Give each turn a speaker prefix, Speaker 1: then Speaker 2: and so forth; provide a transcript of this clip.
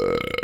Speaker 1: Uh,